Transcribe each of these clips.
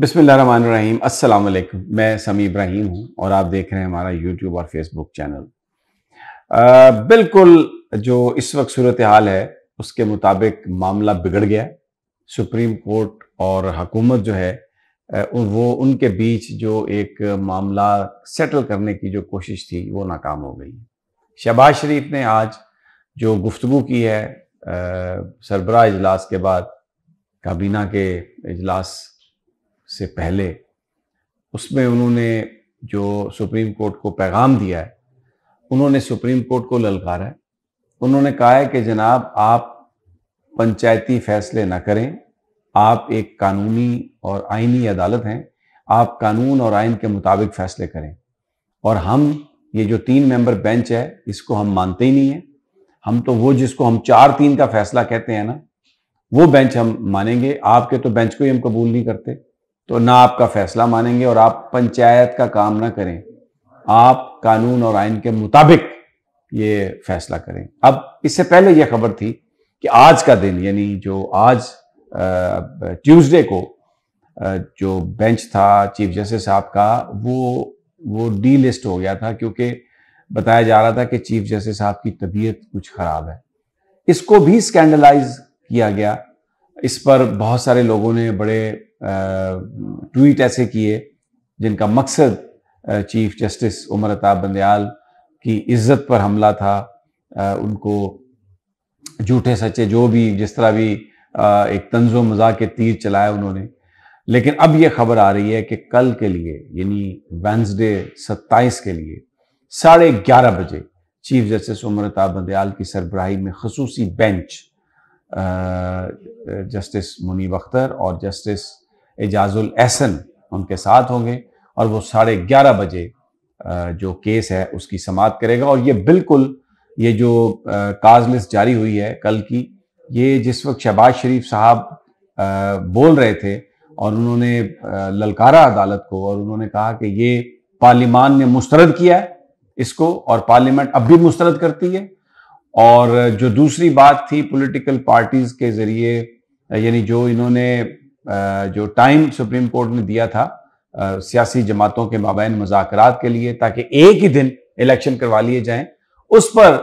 वालेकुम मैं समी इब्राहिम हूँ और आप देख रहे हैं हमारा यूट्यूब और फेसबुक चैनल बिल्कुल जो इस वक्त सूरत हाल है, उसके मुताबिक मामला बिगड़ गया। सुप्रीम कोर्ट और हकूमत जो है वो उनके बीच जो एक मामला सेटल करने की जो कोशिश थी, वो नाकाम हो गई। शहबाज शरीफ ने आज जो गुफ्तु की है सरबरा इजलास के बाद, काबीना के इजलास से पहले, उसमें उन्होंने जो सुप्रीम कोर्ट को पैगाम दिया है, उन्होंने सुप्रीम कोर्ट को ललकारा है। उन्होंने कहा है कि जनाब, आप पंचायती फैसले ना करें। आप एक कानूनी और आइनी अदालत हैं। आप कानून और आइन के मुताबिक फैसले करें। और हम, ये जो तीन मेंबर बेंच है, इसको हम मानते ही नहीं है। हम तो वो जिसको हम चार तीन का फैसला कहते हैं ना, वो बेंच हम मानेंगे। आपके तो बेंच को ही हम कबूल नहीं करते। तो ना आपका फैसला मानेंगे और आप पंचायत का काम ना करें। आप कानून और आइन के मुताबिक ये फैसला करें। अब इससे पहले यह खबर थी कि आज का दिन, यानी जो आज ट्यूसडे को जो बेंच था, चीफ जस्टिस साहब का, वो वो डी लिस्ट हो गया था क्योंकि बताया जा रहा था कि चीफ जस्टिस साहब की तबीयत कुछ खराब है। इसको भी स्कैंडलाइज किया गया। इस पर बहुत सारे लोगों ने बड़े ट्वीट ऐसे किए जिनका मकसद चीफ जस्टिस उमर अताब बंदयाल की इज़्ज़त पर हमला था। उनको झूठे सच्चे जो भी, जिस तरह भी एक तंजो मज़ाक के तीर चलाए उन्होंने। लेकिन अब यह खबर आ रही है कि कल के लिए, यानी वेंसडे 27 के लिए, साढ़े ग्यारह बजे चीफ जस्टिस उमर अताब बंदयाल की सरबराही में खसूसी बेंच जस्टिस मुनीब अख्तर और जस्टिस एजाजुल एहसन उनके साथ होंगे और वो साढ़े ग्यारह बजे जो केस है उसकी समाप्त करेगा। और ये बिल्कुल, ये जो काज लिस्ट जारी हुई है कल की, ये जिस वक्त शहबाज शरीफ साहब बोल रहे थे और उन्होंने ललकारा अदालत को और उन्होंने कहा कि ये पार्लिमान ने मुस्तरद किया है इसको और पार्लियामेंट अब भी मुस्तरद करती है। और जो दूसरी बात थी पॉलिटिकल पार्टीज़ के ज़रिए, यानी जो इन्होंने जो टाइम सुप्रीम कोर्ट ने दिया था सियासी जमातों के माबैन मुजाकर के लिए, ताकि एक ही दिन इलेक्शन करवा लिए जाएँ। उस पर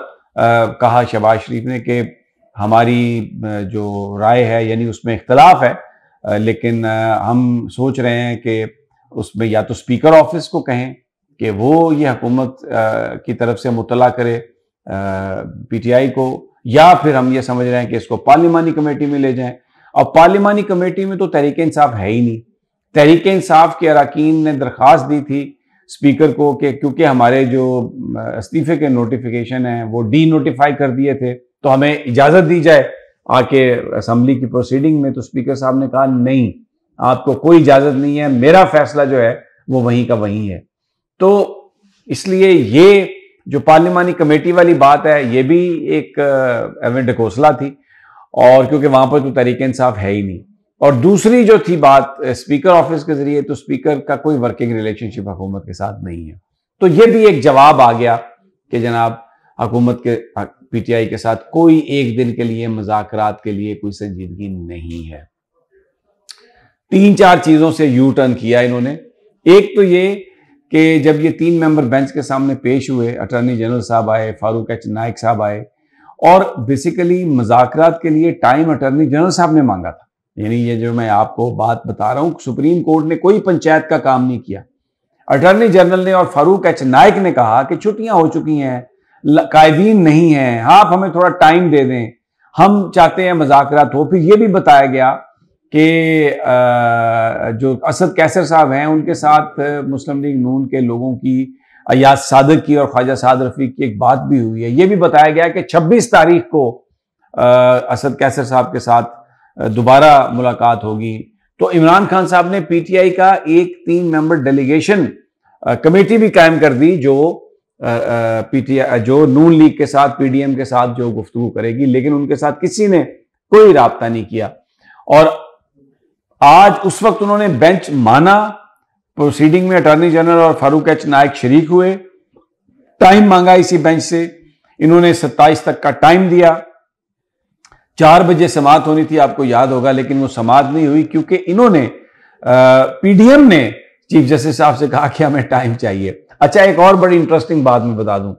कहा शहबाज शरीफ ने कि हमारी जो राय है, यानी उसमें इख्तलाफ है लेकिन हम सोच रहे हैं कि उसमें या तो स्पीकर ऑफ़िस को कहें कि वो ये हुकूमत की तरफ़ से मुतला करे पीटीआई को, या फिर हम ये समझ रहे हैं कि इसको पार्लिमानी कमेटी में ले जाएँ। और पार्लिमानी कमेटी में तो तहरीक इंसाफ है ही नहीं। तहरीक इंसाफ के अरकान ने दरख्वास्त दी थी स्पीकर को कि क्योंकि हमारे जो इस्तीफे के नोटिफिकेशन हैं, वो डी नोटिफाई कर दिए थे तो हमें इजाज़त दी जाए। आके असम्बली की प्रोसीडिंग में तो स्पीकर साहब ने कहा, नहीं, आपको कोई इजाज़त नहीं है, मेरा फैसला जो है, वो वहीं का वहीं है। तो इसलिए ये जो पार्लिमानी कमेटी वाली बात है, ये भी एक एवेंट घोसला थी। और क्योंकि वहाँ पर तो तरीके इंसाफ है ही नहीं। और दूसरी जो थी बात स्पीकर ऑफ़िस के ज़रिए तो स्पीकर का कोई वर्किंग रिलेशनशिप हुकूमत के साथ नहीं है। तो ये भी एक जवाब आ गया कि जनाब, हुकूमत के पीटीआई के साथ कोई एक दिन के लिए, मजाकरात के लिए कोई संजीदगी नहीं है। तीन चार चीज़ों से यू टर्न किया इन्होंने। एक तो ये कि जब ये तीन मेंबर बेंच के सामने पेश हुए अटॉर्नी जनरल साहब आए फारूक एच नाइक साहब आए और बेसिकली मजाकरात के लिए टाइम अटर्नी जनरल साहब ने मांगा था। यानी ये जो मैं आपको बात बता रहा हूँ, सुप्रीम कोर्ट ने कोई पंचायत का काम नहीं किया। अटॉर्नी जनरल ने और फारूक एच नायक ने कहा कि छुट्टियाँ हो चुकी हैं कायदीन नहीं है, आप हमें थोड़ा टाइम दे दें। हम चाहते हैं मजाकरात हो। फिर यह भी बताया गया कि जो असद कैसर साहब हैं, उनके साथ मुस्लिम लीग नून के लोगों की अयाज सादक की और ख्वाजा साद रफीक की एक बात भी हुई है। ये भी बताया गया कि 26 तारीख को असद कैसर साहब के साथ दोबारा मुलाकात होगी। तो इमरान खान साहब ने पीटीआई का एक तीन मेंबर डेलीगेशन कमेटी भी कायम कर दी जो पीटीआई जो नून लीग के साथ, पीडीएम के साथ जो गुफ्तु करेगी, लेकिन उनके साथ किसी ने कोई रबता नहीं किया। और आज उस वक्त उन्होंने बेंच माना प्रोसीडिंग में अटॉर्नी जनरल और फारूक एच नायक शरीक हुए। टाइम मांगा इसी बेंच से। इन्होंने 27 तक का टाइम दिया। चार बजे समाप्त होनी थी, आपको याद होगा, लेकिन वो समाप्त नहीं हुई क्योंकि इन्होंने पीडीएम ने चीफ जस्टिस साहब से कहा कि हमें टाइम चाहिए। अच्छा एक और बड़ी इंटरेस्टिंग बात मैं बता दूँ।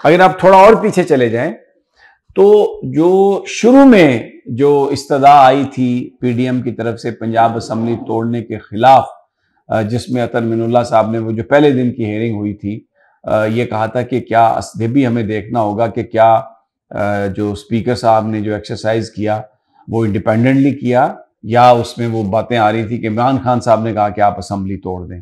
अगर आप थोड़ा और पीछे चले जाएँ तो जो शुरू में जो इस्तदा आई थी पीडीएम की तरफ़ से पंजाब असम्बली तोड़ने के खिलाफ जिसमें अतर मिनुल्ला साहब ने वो जो पहले दिन की हेयरिंग हुई थी ये कहा था कि क्या भी हमें देखना होगा कि क्या जो स्पीकर साहब ने जो एक्सरसाइज किया, वो इंडिपेंडेंटली किया या उसमें वो बातें आ रही थी कि इमरान खान साहब ने कहा कि आप असम्बली तोड़ दें।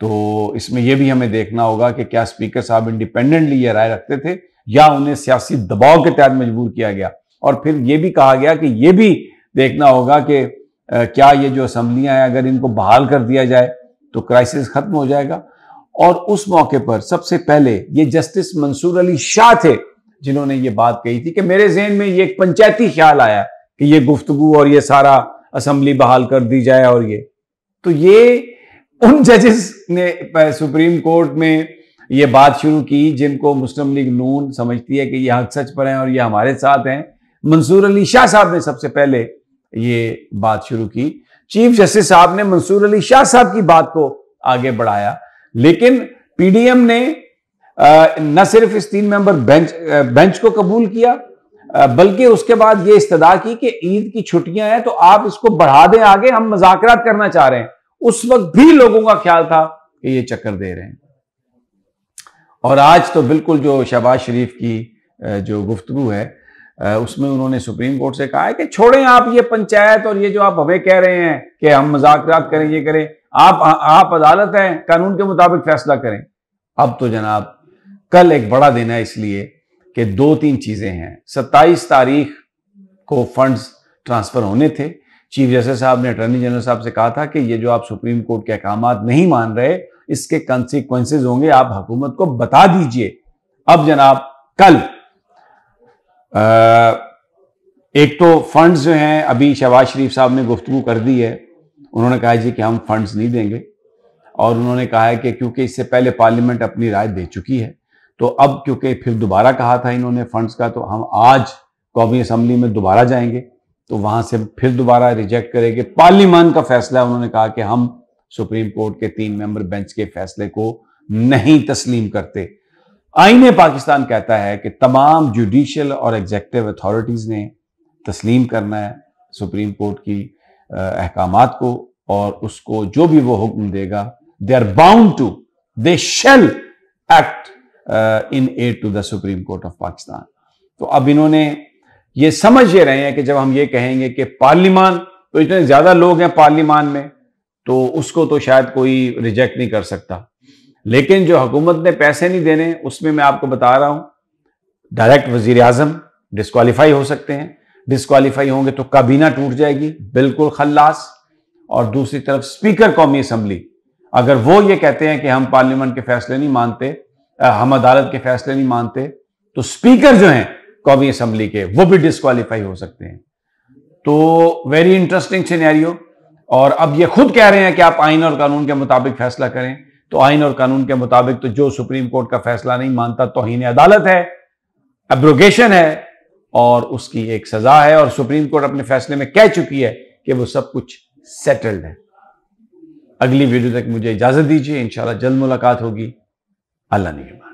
तो इसमें यह भी हमें देखना होगा कि क्या स्पीकर साहब इंडिपेंडेंटली ये राय रखते थे या उन्हें सियासी दबाव के तहत मजबूर किया गया। और फिर ये भी कहा गया कि ये भी देखना होगा कि क्या ये जो असम्बलियाँ हैं, अगर इनको बहाल कर दिया जाए तो क्राइसिस खत्म हो जाएगा। और उस मौके पर सबसे पहले ये जस्टिस मंसूर अली शाह थे जिन्होंने ये बात कही थी कि मेरे जहन में ये एक पंचायती ख्याल आया कि ये गुफ्तगु और ये सारा असम्बली बहाल कर दी जाए और ये। तो ये उन जजेस ने सुप्रीम कोर्ट में ये बात शुरू की जिनको मुस्लिम लीग नून समझती है कि ये हक सच पर हैं और ये हमारे साथ हैं। मंसूर अली शाह साहब ने सबसे पहले ये बात शुरू की। चीफ जस्टिस साहब ने मंसूर अली शाह साहब की बात को आगे बढ़ाया, लेकिन पीडीएम ने न सिर्फ़ इस तीन मेंबर बेंच बेंच को कबूल किया बल्कि उसके बाद ये इस्तदा की कि ईद की छुट्टियाँ हैं तो आप इसको बढ़ा दें, आगे हम मजाकरात करना चाह रहे हैं। उस वक्त भी लोगों का ख्याल था कि ये चक्कर दे रहे हैं। और आज तो बिल्कुल जो शहबाज शरीफ की जो गुफ्तगु है उसमें उन्होंने सुप्रीम कोर्ट से कहा है कि छोड़ें आप ये पंचायत और ये जो आप हमें कह रहे हैं कि हम मजाकरात करें, ये करें, आप आप अदालत हैं, कानून के मुताबिक फैसला करें। अब तो जनाब, कल एक बड़ा दिन है इसलिए कि दो तीन चीज़ें हैं। सत्ताईस तारीख को फंड्स ट्रांसफ़र होने थे। चीफ जस्टिस साहब ने अटर्नी जनरल साहब से कहा था कि ये जो आप सुप्रीम कोर्ट के अहकाम नहीं मान रहे, इसके कंसिक्वेंसेज होंगे, आप हुकूमत को बता दीजिए। अब जनाब, कल एक तो फंड्स जो हैं, अभी शहबाज शरीफ साहब ने गुफ्तु कर दी है। उन्होंने कहा जी कि हम फंड्स नहीं देंगे। और उन्होंने कहा है कि क्योंकि इससे पहले पार्लियामेंट अपनी राय दे चुकी है तो अब क्योंकि फिर दोबारा कहा था इन्होंने फंड्स का तो हम आज कौमी असम्बली में दोबारा जाएँगे। तो वहाँ से फिर दोबारा रिजेक्ट करेंगे। पार्लियामान का फैसला उन्होंने कहा कि हम सुप्रीम कोर्ट के तीन मेंबर बेंच के फैसले को नहीं तस्लीम करते। आईने पाकिस्तान कहता है कि तमाम जुडिशियल और एग्जेक्टिव अथॉरिटीज ने तस्लीम करना है सुप्रीम कोर्ट की अहकाम को और उसको जो भी वो हुक्म देगा they are bound to they shall act in aid to the Supreme Court of Pakistan तो अब इन्होंने ये समझ ये रहे हैं कि जब हम ये कहेंगे कि पार्लिमान तो इतने ज़्यादा लोग हैं पार्लिमान में तो उसको तो शायद कोई रिजेक्ट नहीं कर सकता। लेकिन जो हुकूमत ने पैसे नहीं देने, उसमें मैं आपको बता रहा हूँ डायरेक्ट वज़ीर आज़म डिस्कालीफाई हो सकते हैं। डिस्कालीफाई होंगे तो काबीना टूट जाएगी, बिल्कुल खल्लास। और दूसरी तरफ़ स्पीकर कौमी असम्बली अगर वो ये कहते हैं कि हम पार्लियामेंट के फैसले नहीं मानते हम अदालत के फैसले नहीं मानते तो स्पीकर जो हैं कौमी असम्बली के, वो भी डिस्कालीफाई हो सकते हैं। तो वेरी इंटरेस्टिंग सिनेरियो और अब ये खुद कह रहे हैं कि आप आइन और कानून के मुताबिक फैसला करें। तो आइन और कानून के मुताबिक तो जो सुप्रीम कोर्ट का फैसला नहीं मानता तोहन अदालत है, एब्रोगेशन है, और उसकी एक सजा है, और सुप्रीम कोर्ट अपने फैसले में कह चुकी है कि वो सब कुछ सेटल्ड है। अगली वीडियो तक मुझे इजाज़त दीजिए, इंशाल्लाह जल्द मुलाकात होगी। अल्लाह निगमा